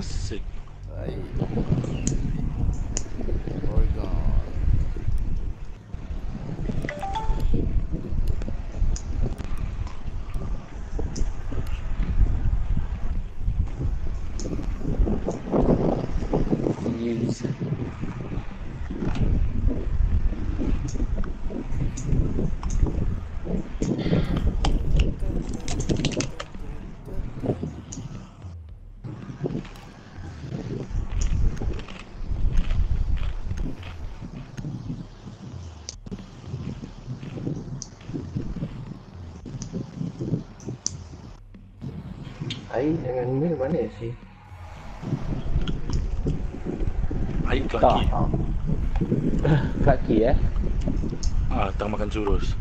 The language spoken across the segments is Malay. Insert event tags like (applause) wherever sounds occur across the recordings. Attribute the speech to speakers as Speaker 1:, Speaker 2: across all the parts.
Speaker 1: Classic.
Speaker 2: Aí. Oregon.
Speaker 3: Sih?
Speaker 1: Air tu
Speaker 3: Tak.
Speaker 1: lagi.
Speaker 3: Kaki eh.
Speaker 1: Ah, tengah makan churros.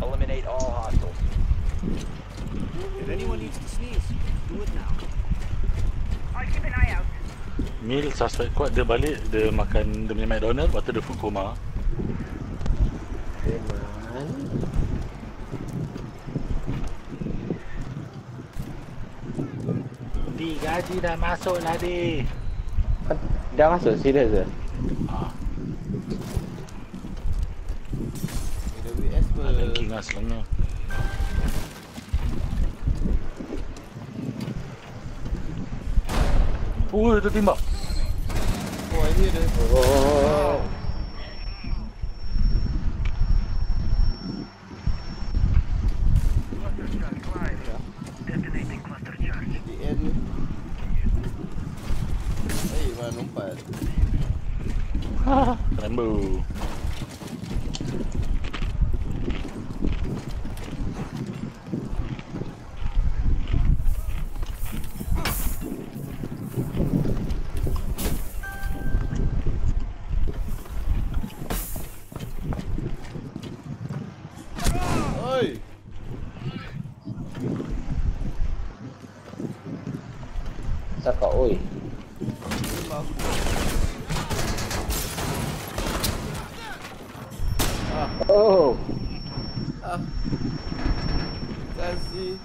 Speaker 4: Eliminate all hostiles.
Speaker 5: If anyone needs to sneeze, do it now.
Speaker 6: I'll keep an eye out.
Speaker 1: Mil suspect kuat dia balik dia makan dia punya McDonald lepas tu dia food coma.
Speaker 3: Teman.
Speaker 1: Di gaji dah masuk lah di.
Speaker 3: Dah masuk serius ke?
Speaker 1: Ah,
Speaker 2: AWS apa?
Speaker 1: ranking lah sebenarnya. Oh, dia tembak.
Speaker 2: Oh, ini ada.
Speaker 3: Oh.
Speaker 6: Detonating cluster charge.
Speaker 2: DN ni. Baik, mana lompat.
Speaker 1: Rambo.
Speaker 3: Oh.
Speaker 2: ah. Kasih.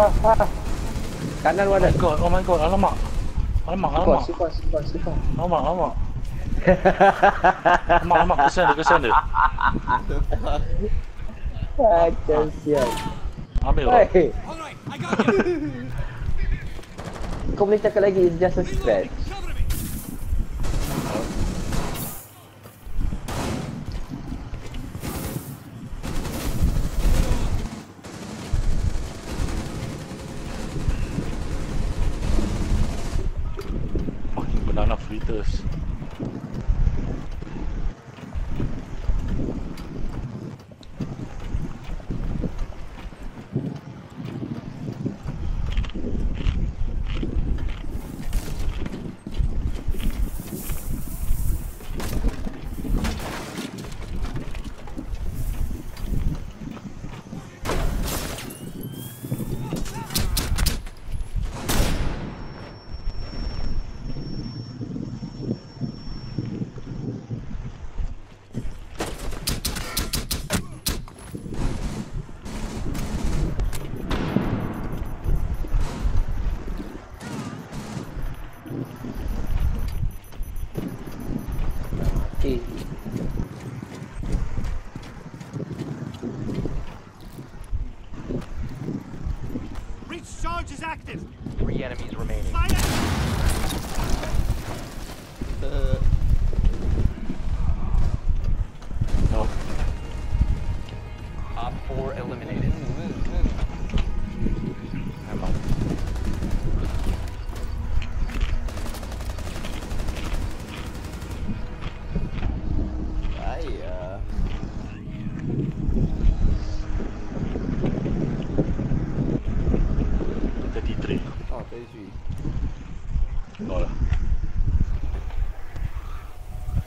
Speaker 3: Ah, ah. Kanan
Speaker 1: Oh
Speaker 3: mana?
Speaker 1: my god, oh my god, alamak. Alamak, alamak.
Speaker 3: sifar, sifar, sifar.
Speaker 1: Alamak, alamak. (laughs) Alamak, alamak, kesan dia, kesan dia.
Speaker 3: Macam sial.
Speaker 1: Ambil lah.
Speaker 5: Alright, I got you. (laughs)
Speaker 3: kau boleh cakap lagi, it's just a stretch.
Speaker 5: Charge is active.
Speaker 4: Three enemies remaining.
Speaker 5: Fire!
Speaker 4: 悲剧
Speaker 1: 挺
Speaker 2: 了。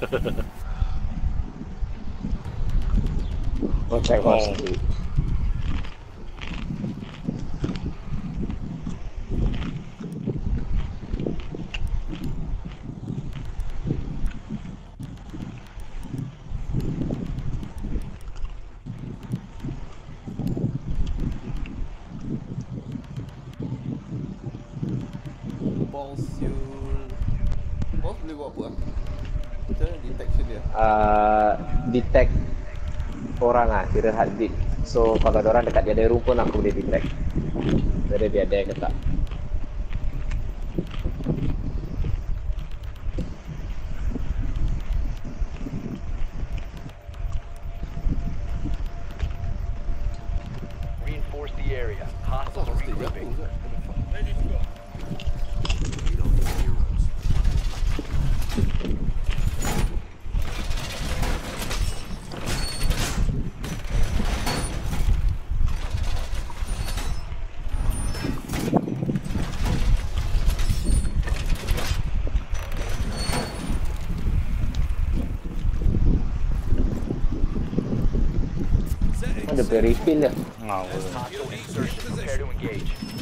Speaker 2: 呵
Speaker 3: 呵呵
Speaker 1: 呵
Speaker 3: 我采
Speaker 2: 访 you Balls boleh buat apa lah Macam mana detection dia
Speaker 3: Uh, detect orang ah, kira heartbeat. So kalau ada orang dekat dia ada room pun aku boleh detect. Whether dia ada ke tak. refill.
Speaker 4: to engage.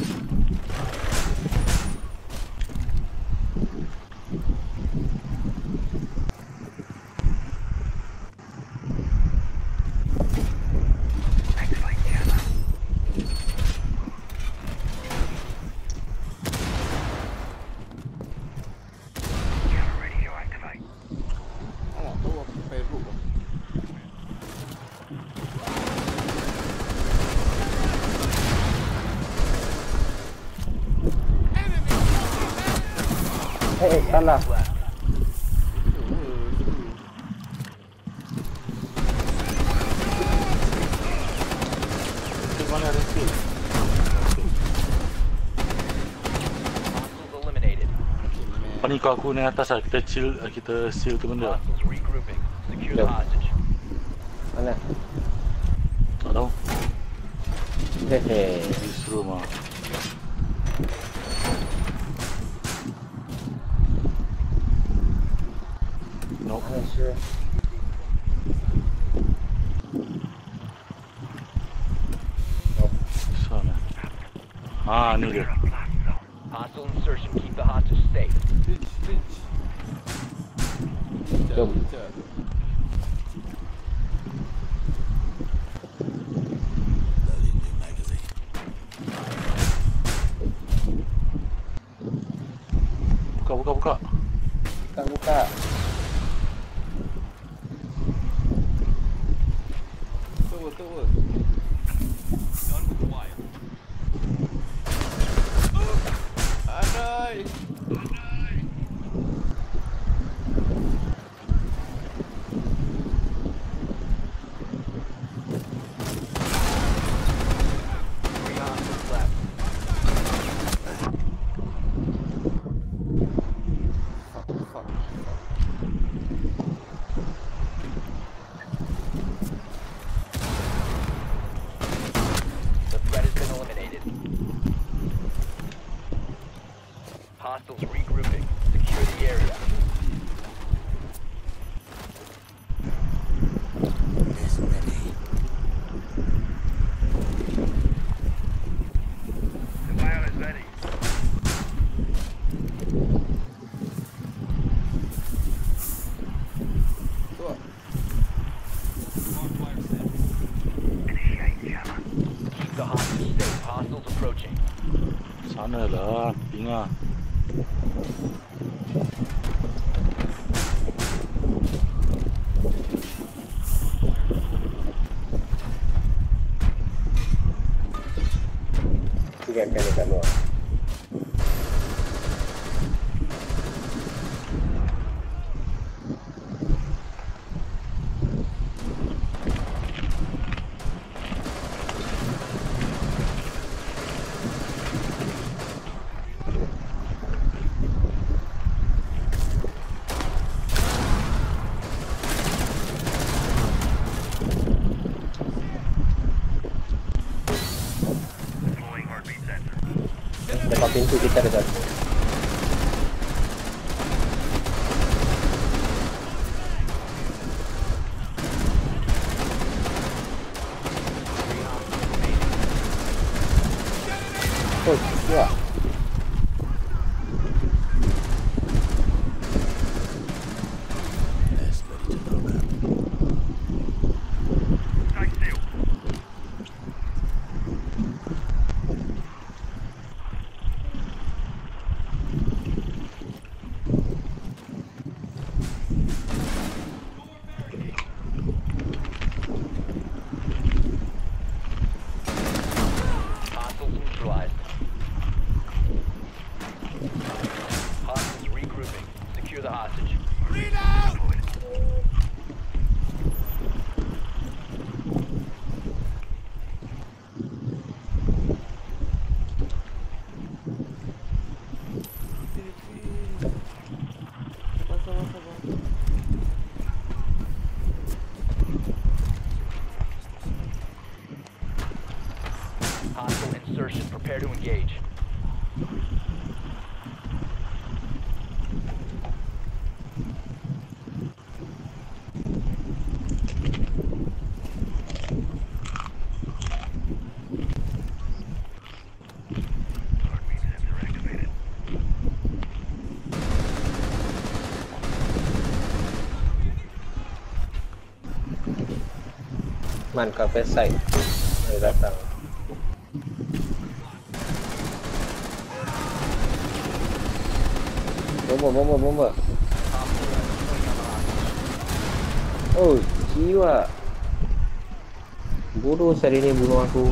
Speaker 3: Salah.
Speaker 4: Left.
Speaker 1: Di mana ada skill?
Speaker 4: Hostiles eliminated.
Speaker 1: Apa ni kau aku naik atas lah. Kita chill, kita seal tu benda.
Speaker 4: Hostage.
Speaker 3: Mana?
Speaker 1: Tak tahu.
Speaker 3: Hehe.
Speaker 1: This room girl. Nope.
Speaker 3: Son
Speaker 1: of. Ah, nigger.
Speaker 4: Hostile insertion. Keep the hostage safe.
Speaker 5: Bitch, bitch. Double.
Speaker 2: Double.
Speaker 4: way. Hostiles regrouping. Secure the area. And
Speaker 6: 么 tá ligado?
Speaker 3: Man cover side. Dia datang. Bomba, bomba, bomba. Oh, jiwa. Bodoh hari ni bunuh aku.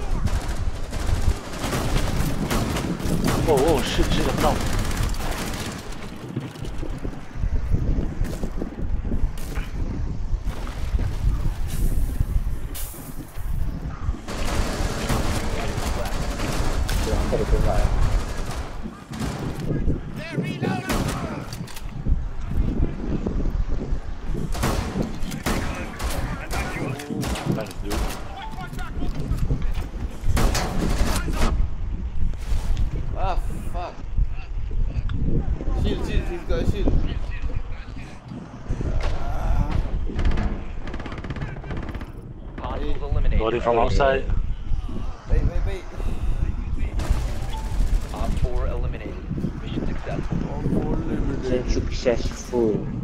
Speaker 1: Oh, oh, shit, shit, I'm down. Body Loading from outside.
Speaker 2: Wait, wait, wait.
Speaker 4: Op 4 eliminated. Mission successful.
Speaker 3: Mission successful.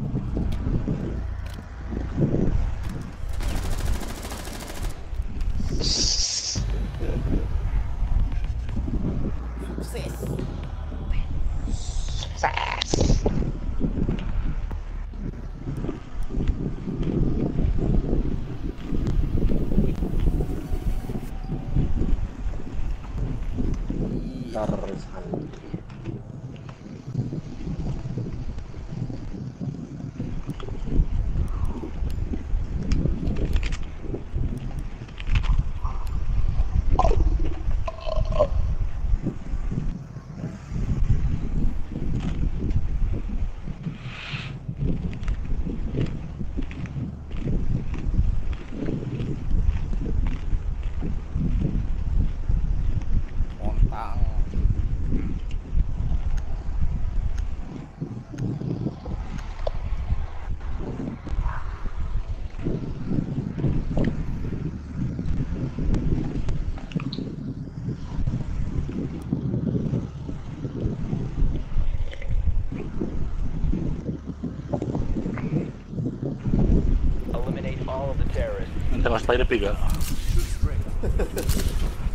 Speaker 4: play the
Speaker 5: bigger.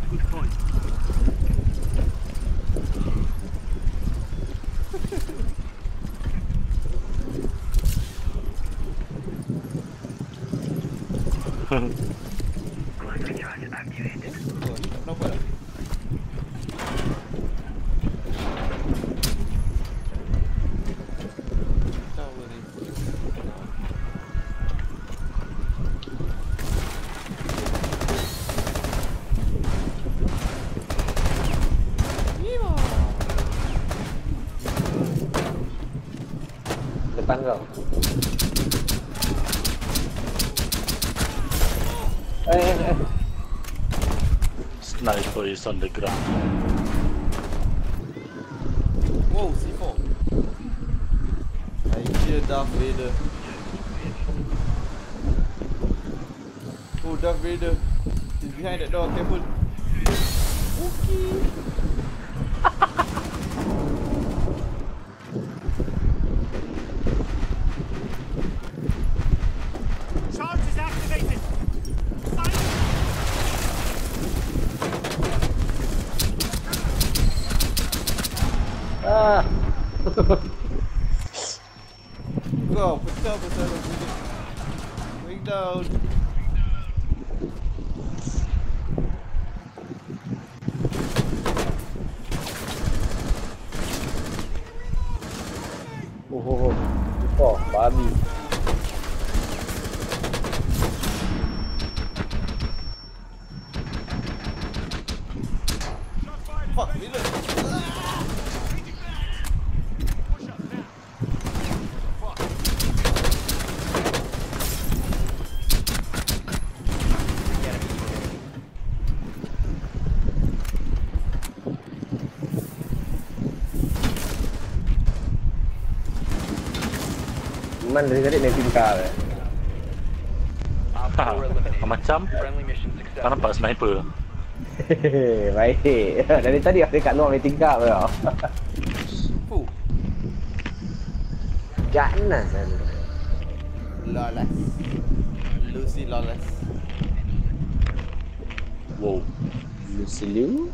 Speaker 5: Good point.
Speaker 2: Mm-hmm.
Speaker 3: Depan kau. Eh, eh, eh.
Speaker 1: Sniper is on the ground.
Speaker 2: Wow, C4. I hear Darth Vader. Oh, Darth Vader. He's behind that door, careful. Okay.
Speaker 3: Oh, oh, oh. Oh. Man (laughs) (laughs) dari tadi main tingkar eh.
Speaker 4: Op
Speaker 1: Ha,
Speaker 4: 4 eliminated.
Speaker 1: macam tak nampak sniper.
Speaker 3: Hehehe, Baik. Dari tadi aku dekat luar main tingkar tau.
Speaker 2: Fuh.
Speaker 3: Ganas kan.
Speaker 2: Lawless. Lucy Lawless.
Speaker 1: Wow.
Speaker 3: Lucy Liu.